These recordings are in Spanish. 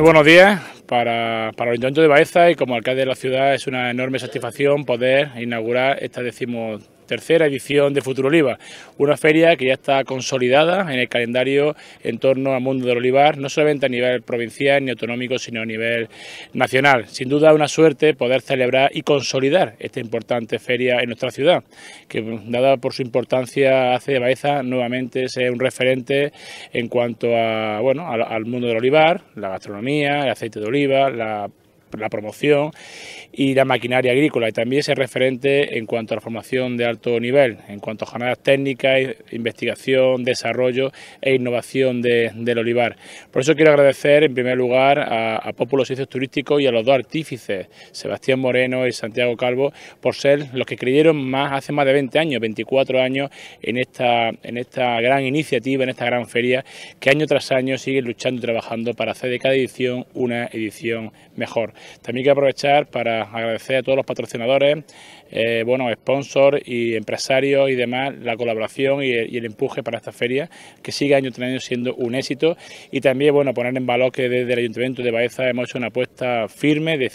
Muy buenos días. Para, para Ayuntamiento de Baeza y como alcalde de la ciudad es una enorme satisfacción poder inaugurar esta decimos tercera edición de Futuro Oliva, una feria que ya está consolidada en el calendario en torno al mundo del olivar, no solamente a nivel provincial ni autonómico, sino a nivel nacional. Sin duda una suerte poder celebrar y consolidar esta importante feria en nuestra ciudad, que dada por su importancia hace de Baeza nuevamente ser un referente en cuanto a bueno al, al mundo del olivar, la gastronomía, el aceite de oliva, la la promoción y la maquinaria agrícola y también ese referente en cuanto a la formación de alto nivel, en cuanto a jornadas técnicas, investigación, desarrollo e innovación del olivar. Por eso quiero agradecer en primer lugar a, a Populo Servicios Turísticos y a los dos artífices, Sebastián Moreno y Santiago Calvo, por ser los que creyeron más hace más de 20 años, 24 años, en esta, en esta gran iniciativa, en esta gran feria, que año tras año siguen luchando y trabajando para hacer de cada edición una edición mejor. También quiero aprovechar para agradecer a todos los patrocinadores, eh, bueno, sponsors y empresarios y demás la colaboración y el, empuje para esta feria, que sigue año tras año siendo un éxito. Y también, bueno, poner en valor que desde el Ayuntamiento de Baeza hemos hecho una apuesta firme de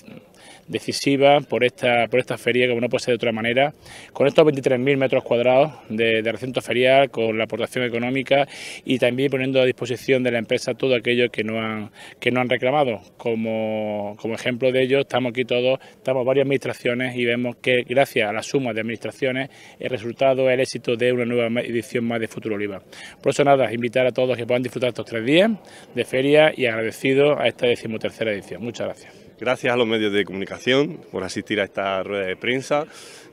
decisiva por esta, por esta feria, como no puede ser de otra manera, con estos 23.000 metros cuadrados de, de, recinto ferial, con la aportación económica y también poniendo a disposición de la empresa todo aquello que no han, que no han reclamado. Como, como ejemplo de ello, estamos aquí todos, estamos varias administraciones y vemos que gracias a la suma de administraciones el resultado es el éxito de una nueva edición más de Futuro Oliva. Por eso nada, invitar a todos que puedan disfrutar estos tres días de feria y agradecido a esta decimotercera edición. Muchas gracias. Gracias a los medios de comunicación por asistir a esta rueda de prensa.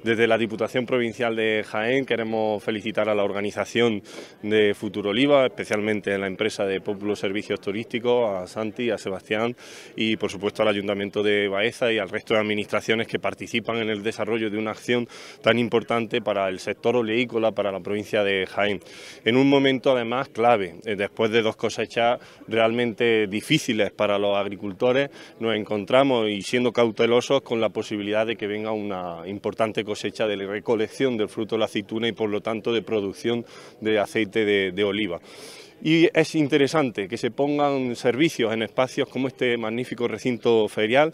Desde la Diputación Provincial de Jaén queremos felicitar a la organización de Futuro Oliva, especialmente a la empresa de Populo Servicios Turísticos, a Santi, a Sebastián y por supuesto al Ayuntamiento de Baeza y al resto de administraciones que participan en el desarrollo de una acción tan importante para el sector oleícola, para la provincia de Jaén. En un momento además clave, eh, después de dos cosechas realmente difíciles para los agricultores, nos encontramos y siendo cautelosos con la posibilidad de que venga una importante cosecha de recolección del fruto de la aceituna y por lo tanto de producción de aceite de, oliva. Y es interesante que se pongan servicios en espacios como este magnífico recinto ferial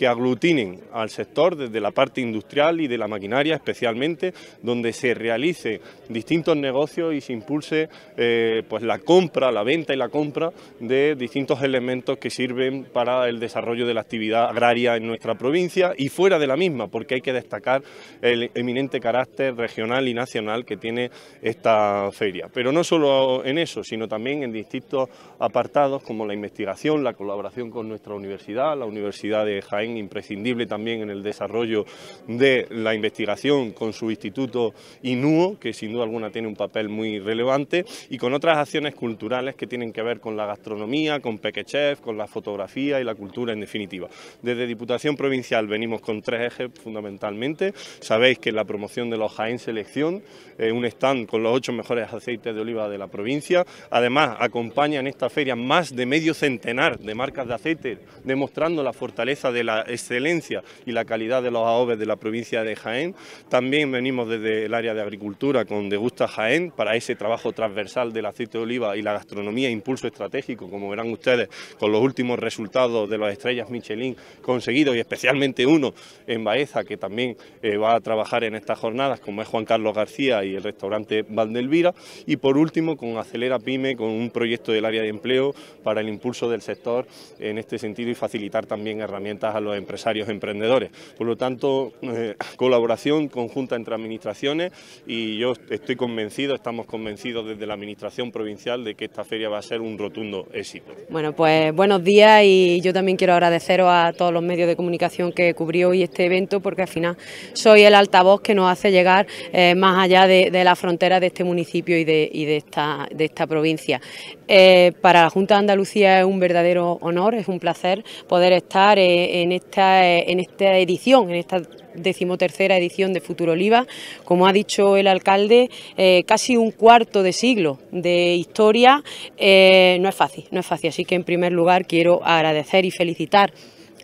que aglutinen al sector desde la parte industrial y de la maquinaria especialmente, donde se realicen distintos negocios y se impulse eh, pues la compra, la venta y la compra de distintos elementos que sirven para el desarrollo de la actividad agraria en nuestra provincia y fuera de la misma, porque hay que destacar el eminente carácter regional y nacional que tiene esta feria. Pero no solo en eso, sino también en distintos apartados como la investigación, la colaboración con nuestra universidad, la Universidad de Jaén, imprescindible también en el desarrollo de la investigación con su instituto INUO, que sin duda alguna tiene un papel muy relevante, y con otras acciones culturales que tienen que ver con la gastronomía, con Pequechef, con la fotografía y la cultura en definitiva. Desde Diputación Provincial venimos con tres ejes fundamentalmente. Sabéis que la promoción de los Jaén Selección, eh, un stand con los ocho mejores aceites de oliva de la provincia. Además, acompaña en esta feria más de medio centenar de marcas de aceite, demostrando la fortaleza de la excelencia y la calidad de los AOVES de la provincia de Jaén. También venimos desde el área de agricultura con Degusta Jaén para ese trabajo transversal del aceite de oliva y la gastronomía, impulso estratégico, como verán ustedes, con los últimos resultados de las estrellas Michelin conseguidos y especialmente uno en Baeza que también eh, va a trabajar en estas jornadas, como es Juan Carlos García y el restaurante Valdelvira. Y por último, con Acelera Pyme, con un proyecto del área de empleo para el impulso del sector en este sentido y facilitar también herramientas a los empresarios emprendedores. Por lo tanto, eh, colaboración conjunta entre administraciones y yo estoy convencido, estamos convencidos desde la Administración Provincial de que esta feria va a ser un rotundo éxito. Bueno, pues buenos días y yo también quiero agradeceros a todos los medios de comunicación que cubrió hoy este evento porque al final soy el altavoz que nos hace llegar eh, más allá de, de la frontera de este municipio y de, esta, provincia. Eh, para la Junta de Andalucía es un verdadero honor, es un placer poder estar eh, en, esta, eh, en esta edición, en esta decimotercera edición de Futuro Oliva. Como ha dicho el alcalde, eh, casi un cuarto de siglo de historia eh, no es fácil, no es fácil. Así que en primer lugar quiero agradecer y felicitar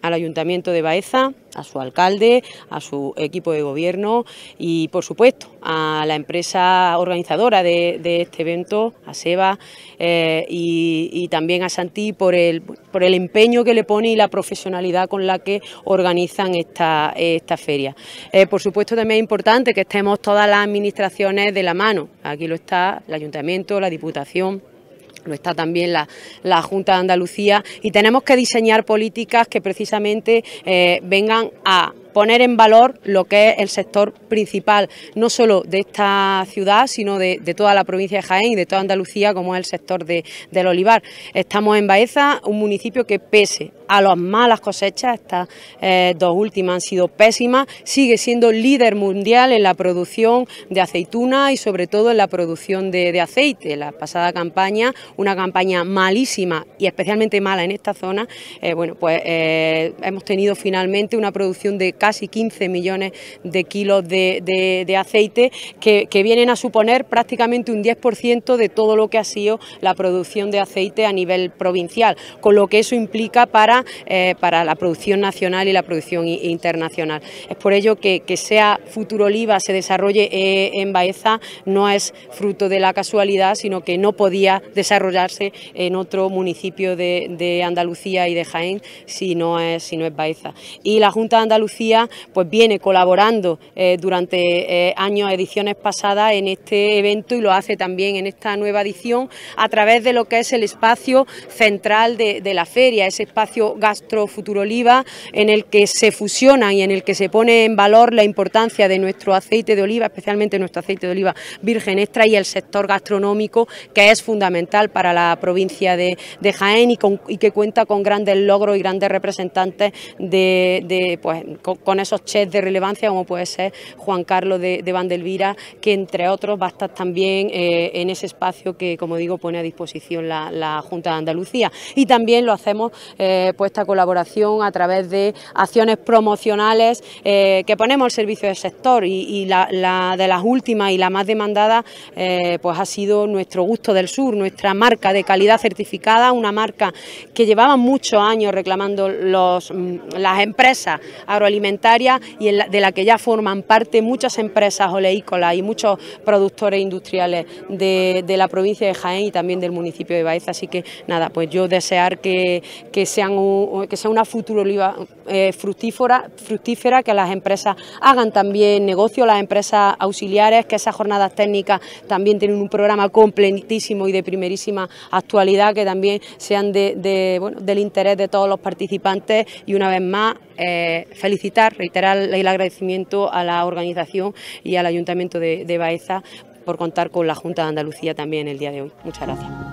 al Ayuntamiento de Baeza, a su alcalde, a su equipo de gobierno y, por supuesto, a la empresa organizadora de, este evento, a Seba eh, y, también a Santi por el, por el empeño que le pone y la profesionalidad con la que organizan esta, feria. Eh, por supuesto, también es importante que estemos todas las administraciones de la mano. Aquí lo está el Ayuntamiento, la Diputación lo está también la, Junta de Andalucía y tenemos que diseñar políticas que precisamente eh, vengan a poner en valor lo que es el sector principal, no solo de esta ciudad, sino de, toda la provincia de Jaén y de toda Andalucía, como es el sector del olivar. Estamos en Baeza, un municipio que pese a las malas cosechas, estas eh, dos últimas han sido pésimas, sigue siendo líder mundial en la producción de aceituna y sobre todo en la producción de, aceite. La pasada campaña, una campaña malísima y especialmente mala en esta zona, eh, bueno, pues eh, hemos tenido finalmente una producción de casi 15 millones de kilos de, aceite que, vienen a suponer prácticamente un 10% de todo lo que ha sido la producción de aceite a nivel provincial, con lo que eso implica para, eh, para la producción nacional y la producción internacional. Es por ello que, que sea Futuro Oliva se desarrolle eh, en Baeza no es fruto de la casualidad, sino que no podía desarrollarse en otro municipio de, Andalucía y de Jaén si no es, si no es Baeza. Y la Junta de Andalucía pues viene colaborando eh, durante eh, años, ediciones pasadas en este evento y lo hace también en esta nueva edición a través de lo que es el espacio central de, la feria, ese espacio Gastro Oliva en el que se fusiona y en el que se pone en valor la importancia de nuestro aceite de oliva, especialmente nuestro aceite de oliva virgen extra y el sector gastronómico que es fundamental para la provincia de, Jaén y, que cuenta con grandes logros y grandes representantes de, pues, esos chefs de relevancia como puede ser Juan Carlos de, de Vandelvira, que entre otros va a estar también eh, en ese espacio que, como digo, pone a disposición la, Junta de Andalucía. Y también lo hacemos, eh, pues esta colaboración a través de acciones promocionales eh, que ponemos al servicio del sector y, la, de las últimas y la más demandada, pues ha sido nuestro Gusto del Sur, nuestra marca de calidad certificada, una marca que llevaba muchos años reclamando los, mm, las empresas agroalimentarias y de la que ya forman parte muchas empresas oleícolas y muchos productores industriales de, la provincia de Jaén y también del municipio de Baeza. Así que nada, pues yo desear que, sean que sea una futura oliva eh, fructífera, fructífera, que las empresas hagan también negocio, las empresas auxiliares, que esas jornadas técnicas también tienen un programa completísimo y de primerísima actualidad, que también sean del interés de todos los participantes y una vez más eh, felicitar, reiterar el agradecimiento a la organización y al Ayuntamiento de, de Baeza por contar con la Junta de Andalucía también el día de hoy. Muchas gracias.